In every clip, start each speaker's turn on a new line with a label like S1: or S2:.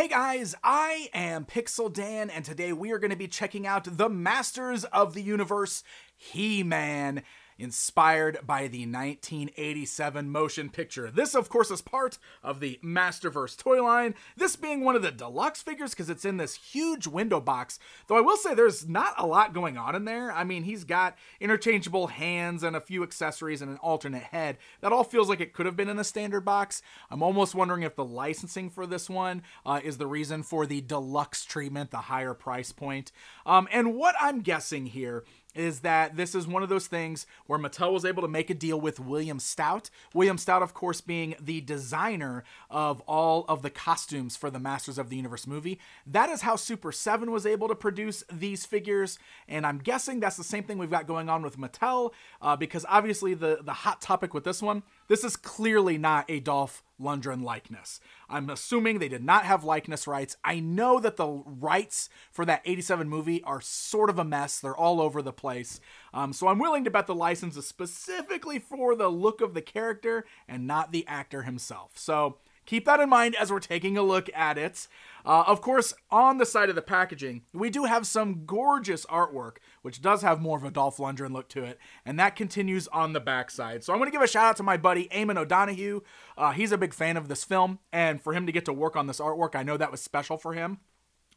S1: Hey guys, I am Pixel Dan, and today we are going to be checking out the Masters of the Universe He Man inspired by the 1987 motion picture. This, of course, is part of the Masterverse toy line, this being one of the deluxe figures because it's in this huge window box. Though I will say there's not a lot going on in there. I mean, he's got interchangeable hands and a few accessories and an alternate head. That all feels like it could have been in a standard box. I'm almost wondering if the licensing for this one uh, is the reason for the deluxe treatment, the higher price point. Um, and what I'm guessing here is that this is one of those things where Mattel was able to make a deal with William Stout. William Stout, of course, being the designer of all of the costumes for the Masters of the Universe movie. That is how Super 7 was able to produce these figures, and I'm guessing that's the same thing we've got going on with Mattel, uh, because obviously the, the hot topic with this one, this is clearly not a Dolph Lundgren likeness. I'm assuming they did not have likeness rights. I know that the rights for that 87 movie are sort of a mess. They're all over the place. Um, so I'm willing to bet the license is specifically for the look of the character and not the actor himself. So keep that in mind as we're taking a look at it. Uh, of course, on the side of the packaging, we do have some gorgeous artwork, which does have more of a Dolph Lundgren look to it, and that continues on the backside. So I'm going to give a shout out to my buddy Eamon O'Donoghue. Uh, he's a big fan of this film, and for him to get to work on this artwork, I know that was special for him.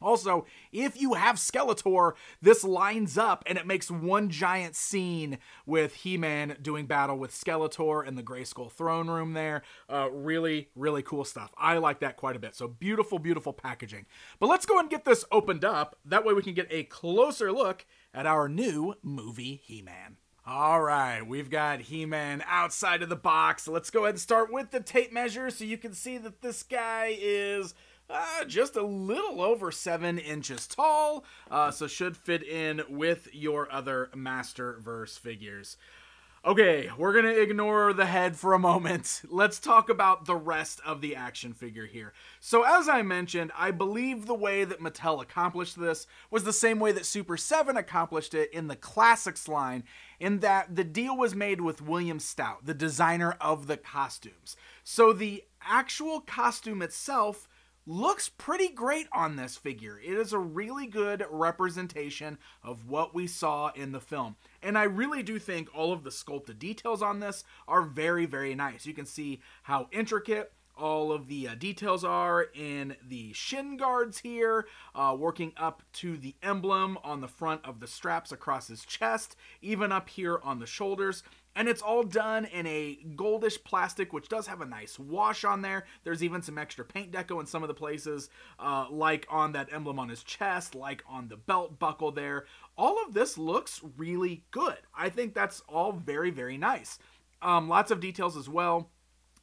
S1: Also, if you have Skeletor, this lines up and it makes one giant scene with He Man doing battle with Skeletor in the Grayskull throne room there. Uh, really, really cool stuff. I like that quite a bit. So, beautiful, beautiful packaging. But let's go and get this opened up. That way, we can get a closer look at our new movie He Man. All right, we've got He Man outside of the box. Let's go ahead and start with the tape measure so you can see that this guy is uh, just a little over seven inches tall, uh, so should fit in with your other Masterverse figures. Okay, we're gonna ignore the head for a moment. Let's talk about the rest of the action figure here. So, as I mentioned, I believe the way that Mattel accomplished this was the same way that Super 7 accomplished it in the Classics line, in that the deal was made with William Stout, the designer of the costumes. So, the actual costume itself looks pretty great on this figure. It is a really good representation of what we saw in the film. And I really do think all of the sculpted details on this are very, very nice. You can see how intricate all of the uh, details are in the shin guards here, uh, working up to the emblem on the front of the straps across his chest, even up here on the shoulders and it's all done in a goldish plastic which does have a nice wash on there. There's even some extra paint deco in some of the places uh, like on that emblem on his chest like on the belt buckle there. All of this looks really good. I think that's all very very nice. Um, lots of details as well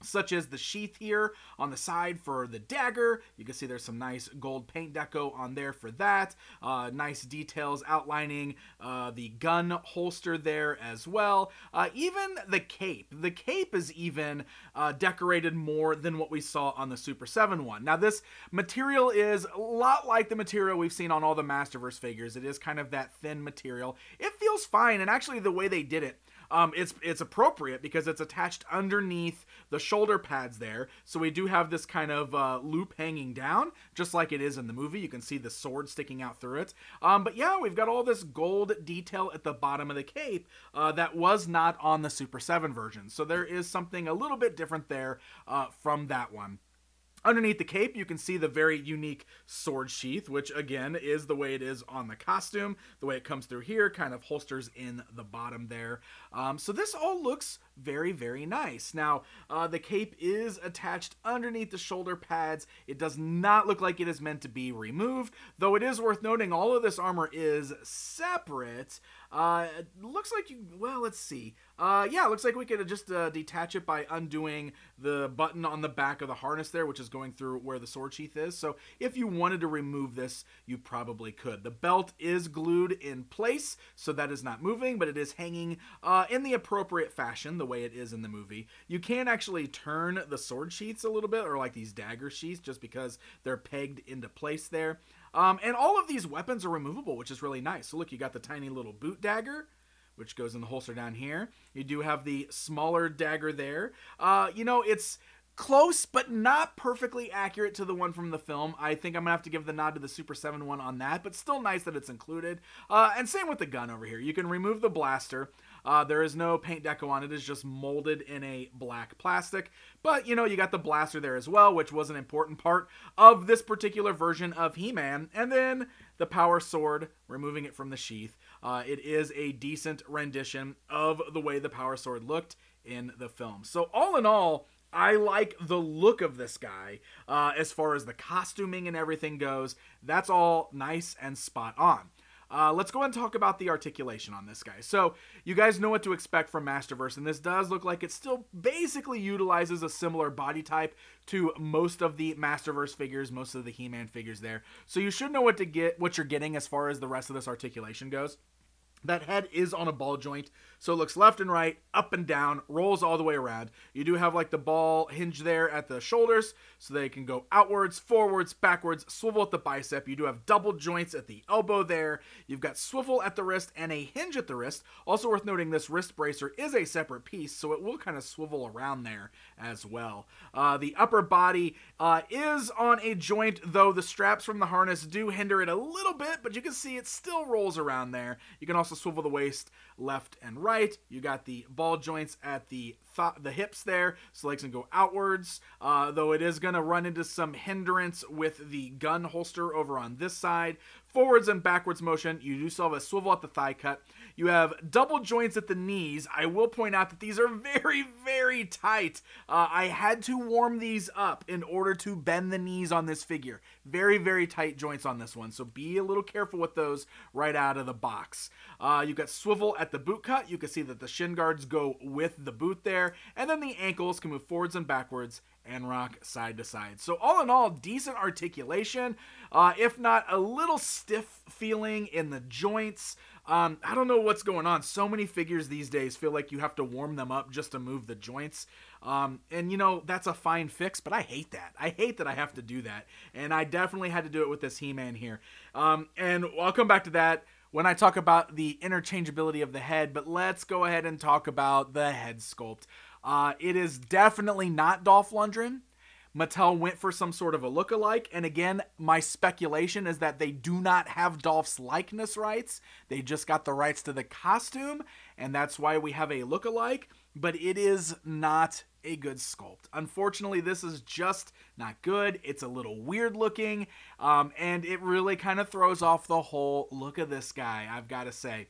S1: such as the sheath here on the side for the dagger. You can see there's some nice gold paint deco on there for that. Uh, nice details outlining uh, the gun holster there as well. Uh, even the cape. The cape is even uh, decorated more than what we saw on the Super 7 one. Now, this material is a lot like the material we've seen on all the Masterverse figures. It is kind of that thin material. It feels fine, and actually, the way they did it, um, it's it's appropriate because it's attached underneath the shoulder pads there. So we do have this kind of uh, loop hanging down, just like it is in the movie. You can see the sword sticking out through it. Um, but yeah, we've got all this gold detail at the bottom of the cape uh, that was not on the Super 7 version. So there is something a little bit different there uh, from that one. Underneath the cape, you can see the very unique sword sheath, which again is the way it is on the costume. The way it comes through here kind of holsters in the bottom there. Um, so this all looks very, very nice. Now, uh, the cape is attached underneath the shoulder pads. It does not look like it is meant to be removed, though it is worth noting all of this armor is separate. Uh, looks like you, well, let's see. Uh, yeah, looks like we could just uh, detach it by undoing the button on the back of the harness there, which is going through where the sword sheath is. So if you wanted to remove this, you probably could. The belt is glued in place, so that is not moving, but it is hanging uh, in the appropriate fashion, the way it is in the movie. You can actually turn the sword sheaths a little bit, or like these dagger sheaths, just because they're pegged into place there. Um, and all of these weapons are removable, which is really nice. So look, you got the tiny little boot dagger, which goes in the holster down here. You do have the smaller dagger there. Uh, you know, it's close, but not perfectly accurate to the one from the film. I think I'm gonna have to give the nod to the Super 7 one on that, but still nice that it's included. Uh, and same with the gun over here. You can remove the blaster. Uh, there is no paint deco on it. It is just molded in a black plastic. But, you know, you got the blaster there as well, which was an important part of this particular version of He-Man. And then the power sword, removing it from the sheath. Uh, it is a decent rendition of the way the power sword looked in the film. So all in all, I like the look of this guy uh, as far as the costuming and everything goes. That's all nice and spot on. Uh, let's go and talk about the articulation on this guy. So, you guys know what to expect from Masterverse, and this does look like it still basically utilizes a similar body type to most of the Masterverse figures, most of the He Man figures there. So, you should know what to get, what you're getting as far as the rest of this articulation goes. That head is on a ball joint, so it looks left and right, up and down, rolls all the way around. You do have like the ball hinge there at the shoulders, so they can go outwards, forwards, backwards, swivel at the bicep. You do have double joints at the elbow there. You've got swivel at the wrist and a hinge at the wrist. Also worth noting, this wrist bracer is a separate piece, so it will kind of swivel around there as well. Uh, the upper body uh, is on a joint, though the straps from the harness do hinder it a little bit, but you can see it still rolls around there. You can also swivel the waist left and right. You got the ball joints at the th- the hips there, so legs can go outwards. Uh, though it is going to run into some hindrance with the gun holster over on this side. Forwards and backwards motion. You do still have a swivel at the thigh cut. You have double joints at the knees. I will point out that these are very, very tight. Uh, I had to warm these up in order to bend the knees on this figure. Very, very tight joints on this one, so be a little careful with those right out of the box. Uh, you've got swivel at the boot cut. You can see that the shin guards go with the boot there, and then the ankles can move forwards and backwards and rock side to side. So all in all, decent articulation, uh, if not a little stiff feeling in the joints. Um, I don't know what's going on. So many figures these days feel like you have to warm them up just to move the joints. Um, and you know, that's a fine fix, but I hate that. I hate that I have to do that. And I definitely had to do it with this He-Man here. Um, and I'll come back to that when I talk about the interchangeability of the head, but let's go ahead and talk about the head sculpt. Uh, it is definitely not Dolph Lundgren. Mattel went for some sort of a look-alike, and again, my speculation is that they do not have Dolph's likeness rights. They just got the rights to the costume, and that's why we have a look-alike. But it is not a good sculpt. Unfortunately, this is just not good. It's a little weird looking, um, and it really kind of throws off the whole look of this guy, I've got to say.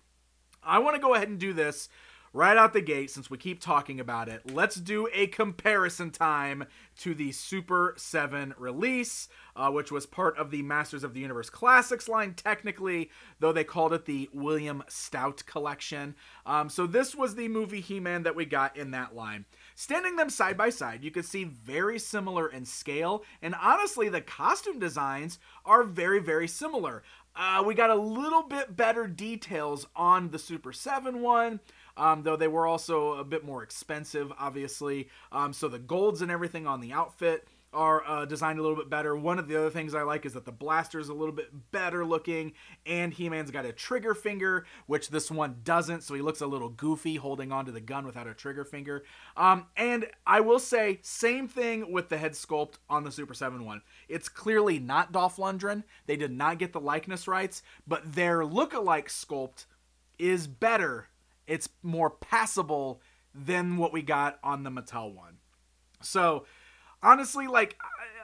S1: I want to go ahead and do this right out the gate, since we keep talking about it, let's do a comparison time to the Super 7 release, uh, which was part of the Masters of the Universe Classics line, technically, though they called it the William Stout Collection. Um, so this was the movie He Man that we got in that line. Standing them side by side, you can see very similar in scale, and honestly, the costume designs are very, very similar. Uh, we got a little bit better details on the Super 7 one um, though they were also a bit more expensive, obviously. Um, so the golds and everything on the outfit are uh, designed a little bit better. One of the other things I like is that the blaster is a little bit better looking, and He Man's got a trigger finger, which this one doesn't, so he looks a little goofy holding onto the gun without a trigger finger. Um, and I will say, same thing with the head sculpt on the Super 7 one. It's clearly not Dolph Lundgren. They did not get the likeness rights, but their look-alike sculpt is better it's more passable than what we got on the Mattel one. So, honestly, like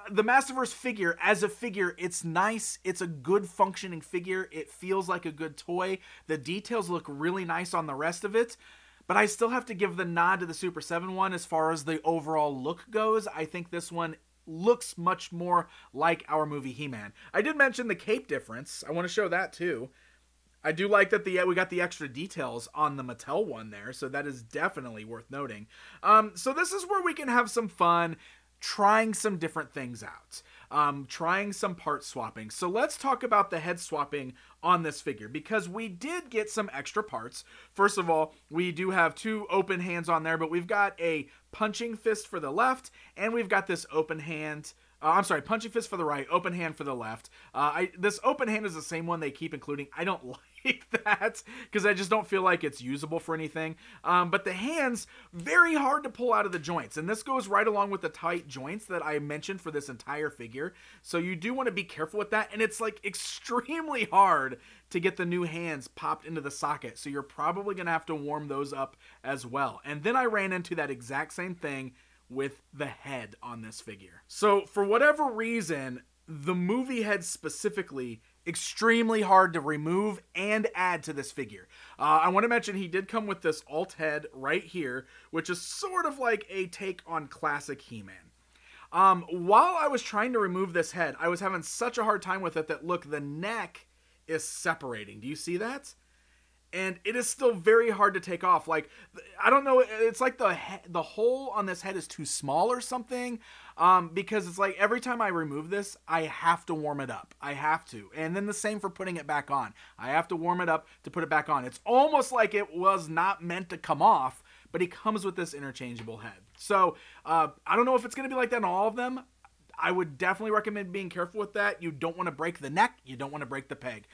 S1: the Masterverse figure as a figure, it's nice. It's a good functioning figure. It feels like a good toy. The details look really nice on the rest of it. But I still have to give the nod to the Super 7 one as far as the overall look goes. I think this one looks much more like our movie He Man. I did mention the cape difference. I want to show that too. I do like that the we got the extra details on the Mattel one there, so that is definitely worth noting. Um, so this is where we can have some fun, trying some different things out, um, trying some part swapping. So let's talk about the head swapping on this figure because we did get some extra parts. First of all, we do have two open hands on there, but we've got a punching fist for the left, and we've got this open hand Uh, I'm sorry, punching fist for the right, open hand for the left. Uh, I this open hand is the same one they keep including. I don't like that because I just don't feel like it's usable for anything. Um, but the hands very hard to pull out of the joints, and this goes right along with the tight joints that I mentioned for this entire figure. So you do want to be careful with that, and it's like extremely hard to get the new hands popped into the socket. So you're probably gonna have to warm those up as well. And then I ran into that exact same thing with the head on this figure. So, for whatever reason, the movie head specifically extremely hard to remove and add to this figure. Uh, I want to mention he did come with this alt head right here, which is sort of like a take on classic He-Man. Um, while I was trying to remove this head, I was having such a hard time with it that look, the neck is separating. Do you see that? And it is still very hard to take off. Like I don't know, it's like the he- the hole on this head is too small or something. Um, because it's like every time I remove this, I have to warm it up. I have to, and then the same for putting it back on. I have to warm it up to put it back on. It's almost like it was not meant to come off, but he comes with this interchangeable head. So uh, I don't know if it's going to be like that in all of them. I would definitely recommend being careful with that. You don't want to break the neck. You don't want to break the peg.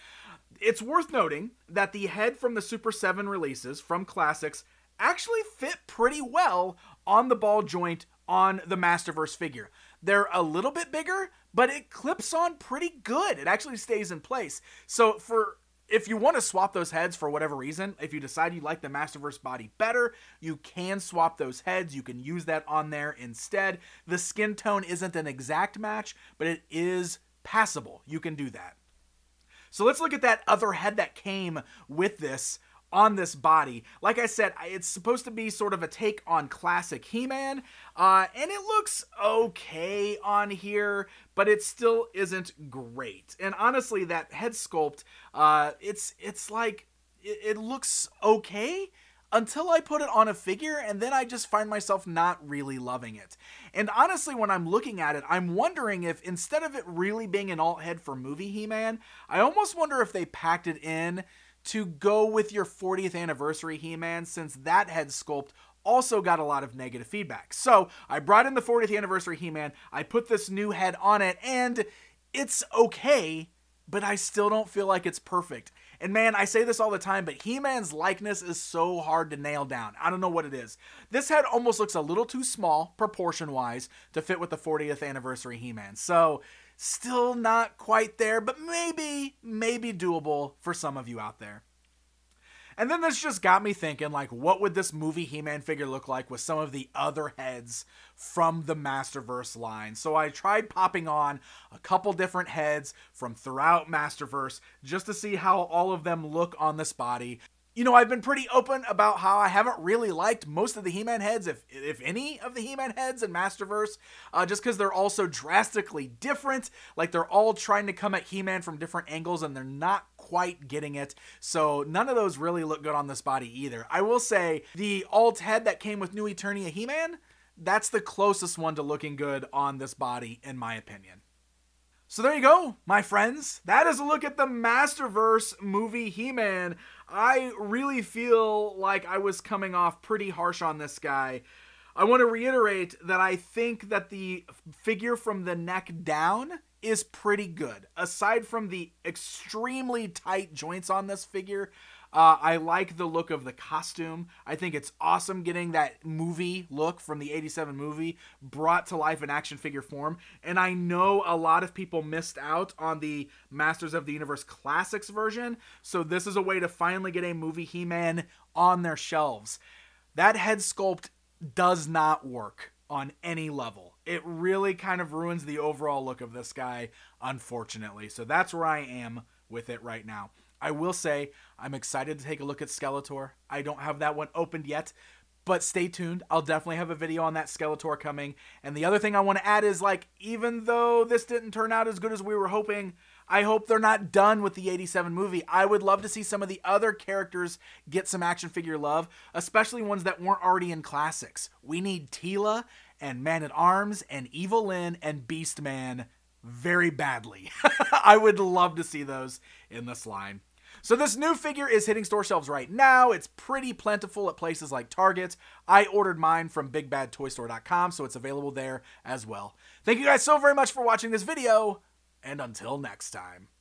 S1: It's worth noting that the head from the Super 7 releases from Classics actually fit pretty well on the ball joint on the Masterverse figure. They're a little bit bigger, but it clips on pretty good. It actually stays in place. So for if you want to swap those heads for whatever reason, if you decide you like the Masterverse body better, you can swap those heads. You can use that on there instead. The skin tone isn't an exact match, but it is passable. You can do that. So let's look at that other head that came with this on this body. Like I said, it's supposed to be sort of a take on classic He-Man, uh, and it looks okay on here, but it still isn't great. And honestly, that head sculpt, uh, it's it's like it, it looks okay until I put it on a figure, and then I just find myself not really loving it. And honestly, when I'm looking at it, I'm wondering if instead of it really being an alt head for movie He Man, I almost wonder if they packed it in to go with your 40th anniversary He Man, since that head sculpt also got a lot of negative feedback. So I brought in the 40th anniversary He Man, I put this new head on it, and it's okay, but I still don't feel like it's perfect. And man, I say this all the time, but He Man's likeness is so hard to nail down. I don't know what it is. This head almost looks a little too small, proportion wise, to fit with the 40th anniversary He Man. So, still not quite there, but maybe, maybe doable for some of you out there. And then this just got me thinking, like, what would this movie He Man figure look like with some of the other heads from the Masterverse line? So I tried popping on a couple different heads from throughout Masterverse just to see how all of them look on this body you know, I've been pretty open about how I haven't really liked most of the He-Man heads, if if any of the He-Man heads in Masterverse, uh, just because they're all so drastically different. Like they're all trying to come at He-Man from different angles, and they're not quite getting it. So none of those really look good on this body either. I will say the alt head that came with New Eternia He-Man, that's the closest one to looking good on this body, in my opinion. So there you go, my friends. That is a look at the Masterverse movie He Man. I really feel like I was coming off pretty harsh on this guy. I want to reiterate that I think that the figure from the neck down is pretty good. Aside from the extremely tight joints on this figure, uh, I like the look of the costume. I think it's awesome getting that movie look from the 87 movie brought to life in action figure form. And I know a lot of people missed out on the Masters of the Universe Classics version. So this is a way to finally get a movie He Man on their shelves. That head sculpt does not work on any level. It really kind of ruins the overall look of this guy, unfortunately. So that's where I am with it right now. I will say I'm excited to take a look at Skeletor. I don't have that one opened yet, but stay tuned. I'll definitely have a video on that Skeletor coming. And the other thing I want to add is like, even though this didn't turn out as good as we were hoping, I hope they're not done with the 87 movie. I would love to see some of the other characters get some action figure love, especially ones that weren't already in classics. We need Teela and Man at Arms and Evil-Lyn and Beastman very badly. I would love to see those in this line. So this new figure is hitting store shelves right now. It's pretty plentiful at places like Target. I ordered mine from bigbadtoystore.com, so it's available there as well. Thank you guys so very much for watching this video, and until next time.